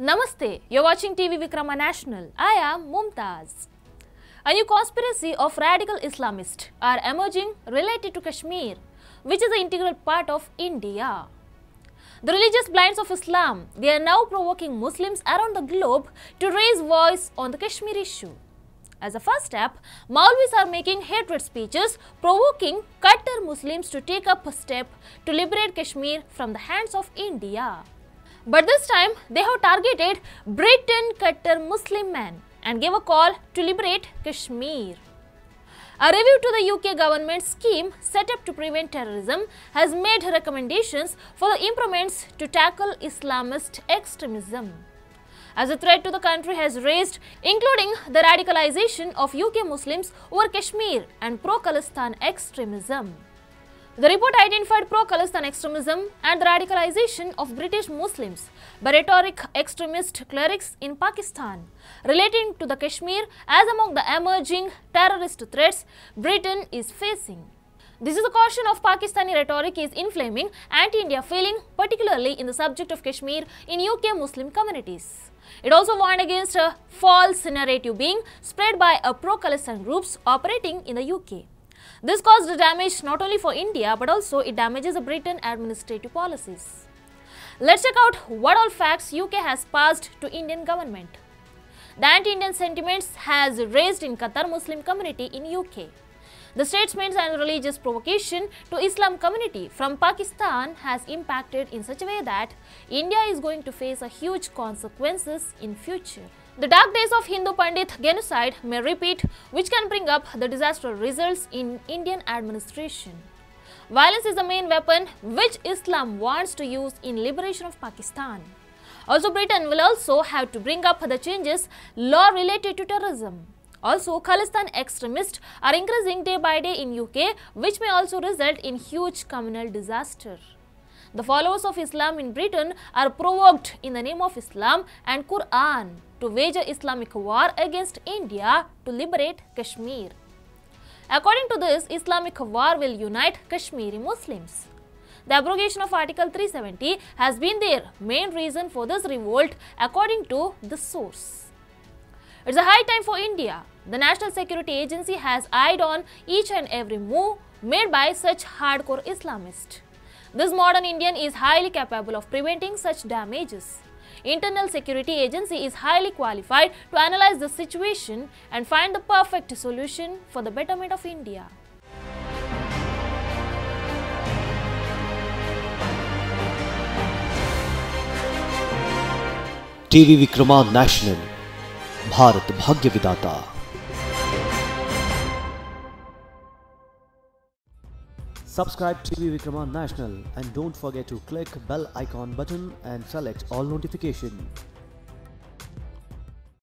Namaste, you're watching TV Vikrama National. I am Mumtaz. A new conspiracy of radical Islamists are emerging related to Kashmir, which is an integral part of India. The religious blinds of Islam, they are now provoking Muslims around the globe to raise voice on the Kashmir issue. As a first step, Maulvis are making hatred speeches provoking Qatar Muslims to take up a step to liberate Kashmir from the hands of India. But this time, they have targeted Britain Qatar Muslim men and gave a call to liberate Kashmir. A review to the UK government scheme set up to prevent terrorism has made recommendations for the improvements to tackle Islamist extremism. As a threat to the country has raised, including the radicalization of UK Muslims over Kashmir and pro-Khalistan extremism. The report identified pro-Khalistan extremism and the radicalization of British Muslims by rhetoric extremist clerics in Pakistan, relating to the Kashmir as among the emerging terrorist threats Britain is facing. This is a caution of Pakistani rhetoric is inflaming anti-India feeling, particularly in the subject of Kashmir in UK Muslim communities. It also warned against a false narrative being spread by a pro-Khalistan groups operating in the UK. This caused damage not only for India but also it damages the Britain administrative policies. Let's check out what all facts UK has passed to Indian government. The anti-Indian sentiments has raised in Qatar Muslim community in UK. The statements and religious provocation to Islam community from Pakistan has impacted in such a way that India is going to face a huge consequences in future. The dark days of Hindu Pandit genocide may repeat which can bring up the disastrous results in Indian administration. Violence is the main weapon which Islam wants to use in liberation of Pakistan. Also Britain will also have to bring up the changes law related to terrorism. Also, Khalistan extremists are increasing day by day in UK, which may also result in huge communal disaster. The followers of Islam in Britain are provoked in the name of Islam and Quran to wage a Islamic war against India to liberate Kashmir. According to this, Islamic war will unite Kashmiri Muslims. The abrogation of Article 370 has been their main reason for this revolt according to the source. It's a high time for India. The National Security Agency has eyed on each and every move made by such hardcore Islamists. This modern Indian is highly capable of preventing such damages. Internal Security Agency is highly qualified to analyze the situation and find the perfect solution for the betterment of India. TV Vikrama national Bharat Bhagya विदाता Subscribe TV Vikrama National and don't forget to click bell icon button and select all notification.